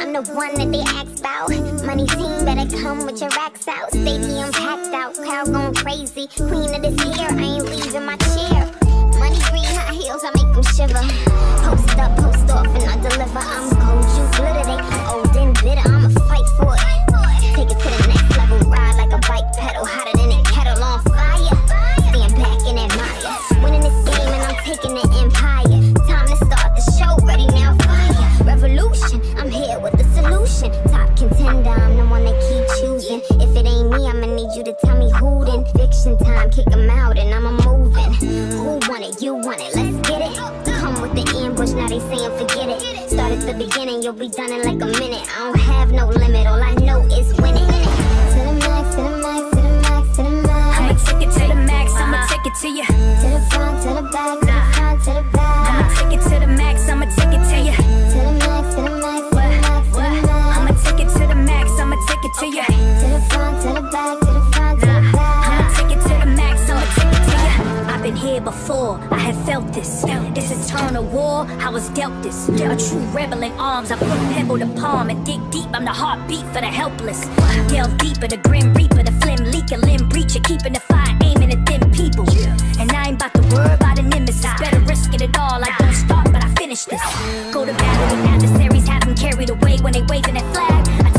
I'm the one that they asked about. Money team better come with your racks out. Stadium packed out. Crowd going crazy. Queen of this year. I empire. Time to start the show, ready now, fire. Revolution, I'm here with the solution. Top contender, I'm the one they keep choosing. If it ain't me, I'ma need you to tell me who then. Fiction time, kick 'em out and I'm a moving. Who want it? You want it? Let's get it. Come with the ambush, now they saying forget it. Start at the beginning, you'll be done in like a minute. I don't have no limit, all I This eternal war, I was dealt this. A true rebel in arms, I put pebble to palm and dig deep. I'm the heartbeat for the helpless. Delve deeper, the grim reaper, the phlegm leaker, limb breacher, keeping the fire aiming at them people. And I ain't about to worry about a nemesis. Better risk it at all. I don't start, but I finish this. Go to battle with adversaries, have them carried away when they waving that flag. I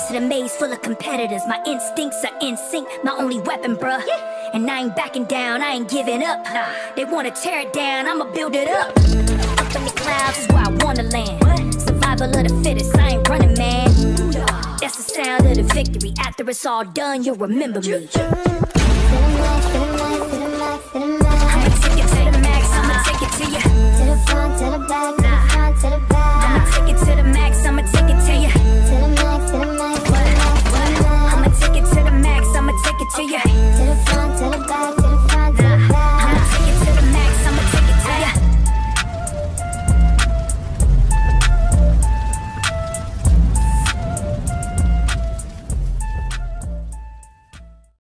Set a the maze full of competitors. My instincts are in sync, my only weapon, bruh. And I ain't backing down, I ain't giving up. Nah. They wanna tear it down, I'ma build it up. Up in the clouds is where I wanna land. Survival of the fittest, I ain't running, man. That's the sound of the victory. After it's all done, you'll remember me. yeah.